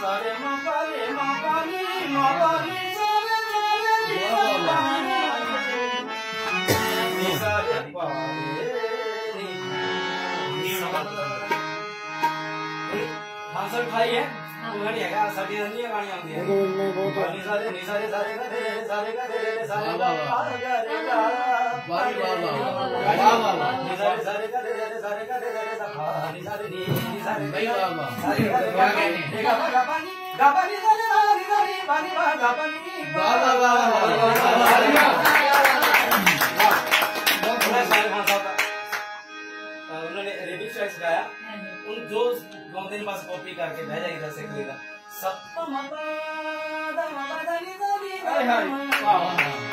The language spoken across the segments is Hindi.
sare ma sare ma pa re ma pa ni ma pa ni sare sare ni sa pa ni sare pa re ni ni sa pa हाँ सर खाई है घड़ी है क्या सर की नहीं है गाड़ी आती है नि सारे नि सारे सारे का रे सारे का रे सारे का पा गा रे गा वाह, वाह, वाह, वाह, वाह, वाह। नि सारे सारे का रे उन्होंने रेडियो ट्रैक्स गाया। उन जो गाँव पास कॉपी करके भेजा इधर से खरीदा। सप्तम हाय, हाय।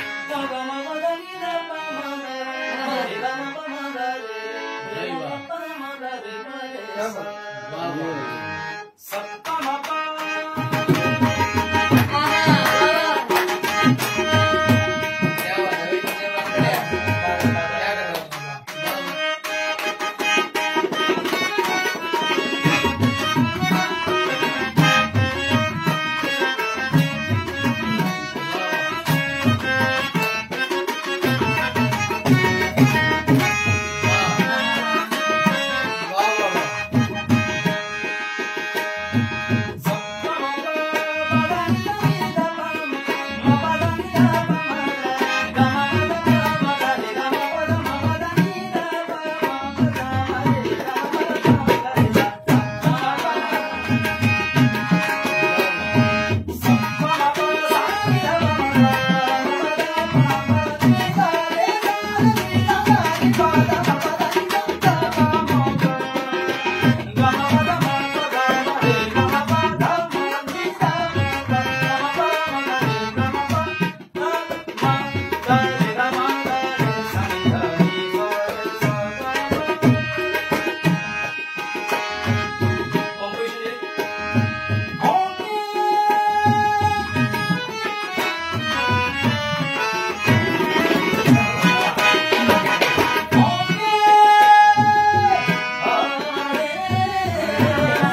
हाँ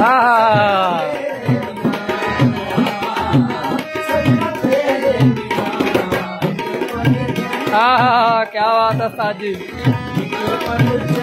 हाँ। क्या क्या बात है उस्ताद जी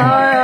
आया